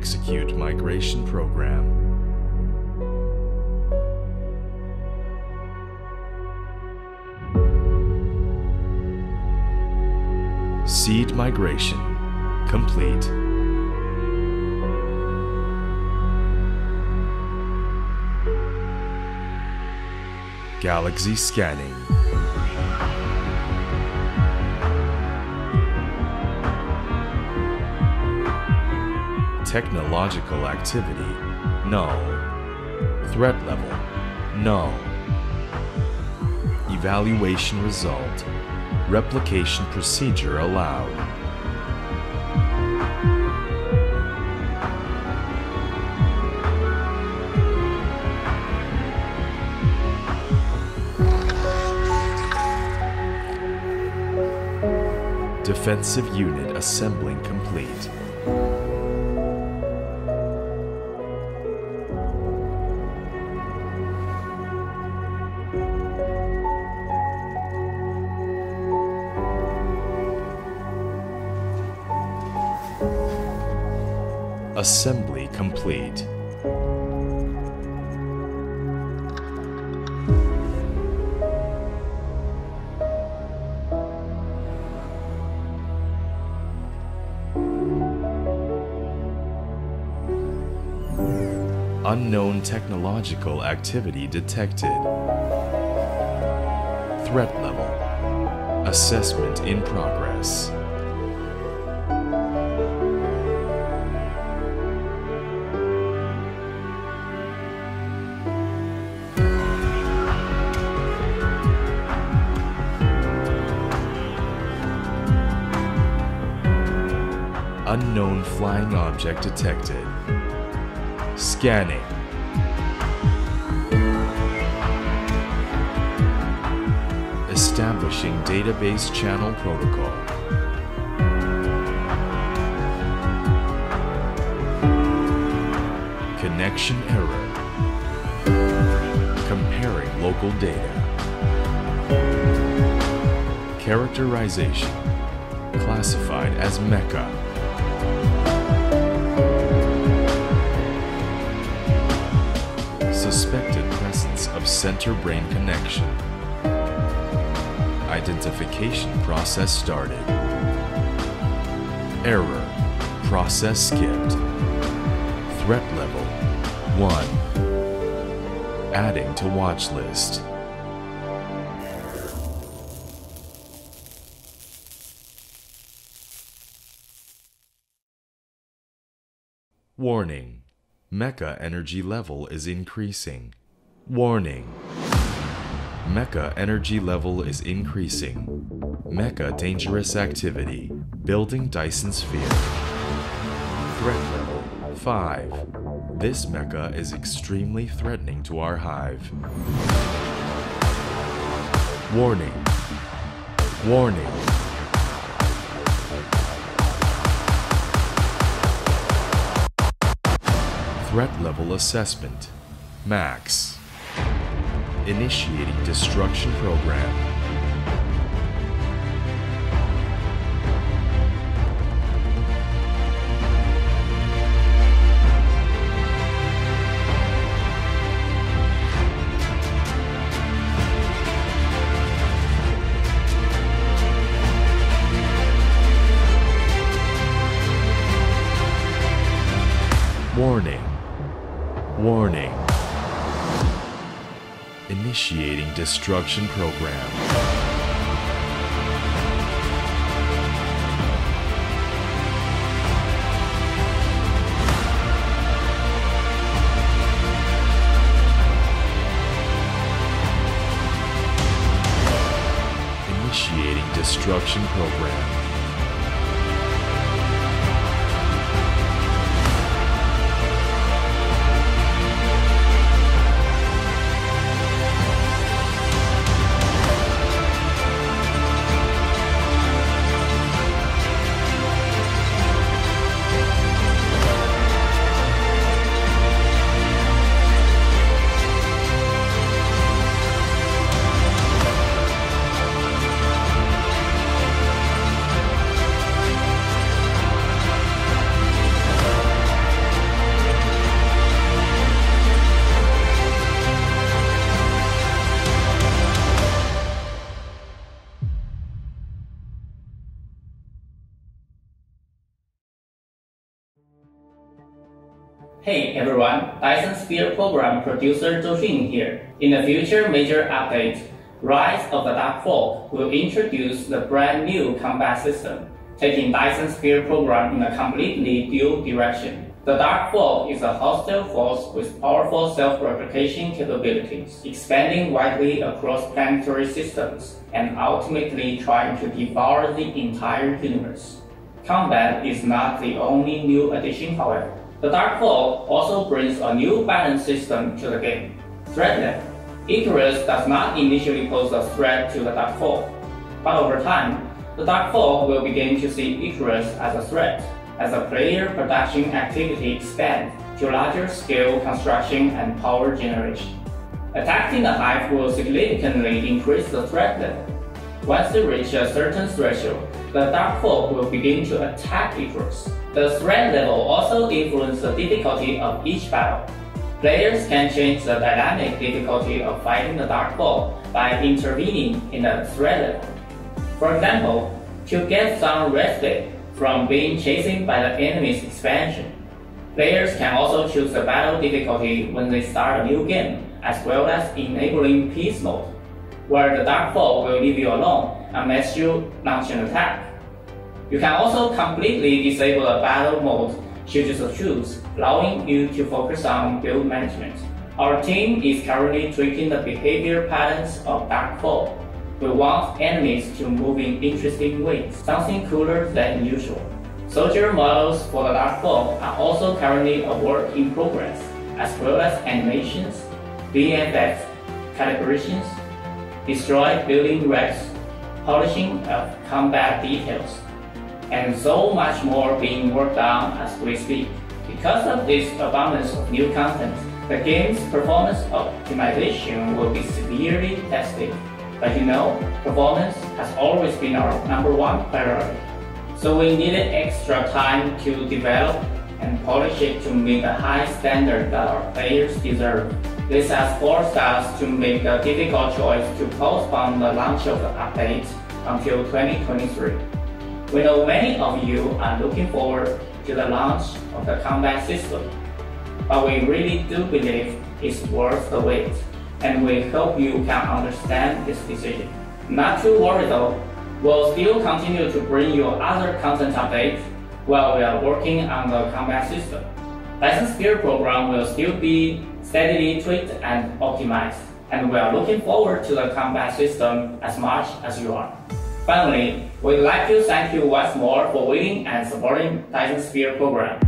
Execute migration program. Seed migration complete. Galaxy scanning. Technological activity null. Threat level null. Evaluation result. Replication procedure allowed. Defensive unit assembling complete. Assembly complete. Unknown technological activity detected. Threat level. Assessment in progress. Unknown flying object detected. Scanning. Establishing database channel protocol. Connection error. Comparing local data. Characterization. Classified as Mecha. Suspected presence of center brain connection. Identification process started. Error. Process skipped. Threat level 1. Adding to watch list. Warning. Mecha energy level is increasing. Warning. Mecha energy level is increasing. Mecha dangerous activity. Building Dyson sphere. Threat level 5. This mecha is extremely threatening to our hive. Warning. Warning. Threat level assessment. Max. Initiating destruction program. Warning. Initiating destruction program. Initiating destruction program. Hey everyone, Dyson Sphere program producer Zhou here. In the future major update, Rise of the Dark Fog will introduce the brand new combat system, taking Dyson Sphere program in a completely new direction. The Dark Fog is a hostile force with powerful self-replication capabilities, expanding widely across planetary systems, and ultimately trying to devour the entire universe. Combat is not the only new addition, however. The Dark Fog also brings a new balance system to the game. Threat level. Icarus does not initially pose a threat to the Dark Fog, but over time, the Dark Fog will begin to see Icarus as a threat as the player production activity expands to larger scale construction and power generation. Attacking the hive will significantly increase the threat level. Once they reach a certain threshold, the Dark Fog will begin to attack Icarus. The threat level also influences the difficulty of each battle. Players can change the dynamic difficulty of fighting the Dark Fog by intervening in the threat level. For example, to get some respite from being chased by the enemy's expansion. Players can also choose the battle difficulty when they start a new game, as well as enabling peace mode, where the Dark Fog will leave you alone unless you launch an attack. You can also completely disable the battle mode should you so choose, allowing you to focus on build management. Our team is currently tweaking the behavior patterns of Dark Fog we want enemies to move in interesting ways, something cooler than usual. Soldier models for the Dark Fog are also currently a work in progress, as well as animations, VFX, calibrations, destroy building wrecks, polishing of combat details, and so much more being worked on as we speak. Because of this abundance of new content, the game's performance optimization will be severely tested but you know, performance has always been our number one priority. So we needed extra time to develop and polish it to meet the high standard that our players deserve. This has forced us to make a difficult choice to postpone the launch of the update until 2023. We know many of you are looking forward to the launch of the combat system, but we really do believe it's worth the wait and we hope you can understand this decision. Not to worry though, we'll still continue to bring you other content updates while we are working on the combat system. Dyson Sphere program will still be steadily tweaked and optimized, and we are looking forward to the combat system as much as you are. Finally, we'd like to thank you once more for waiting and supporting Dyson Sphere program.